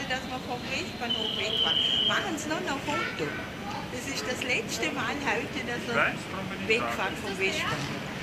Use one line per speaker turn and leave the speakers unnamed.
Mal, dass wir vom Westbahnhof weg waren. Machen Sie noch ein Foto. Das ist das letzte Mal heute, dass wir wegfahren vom Westbahnhof.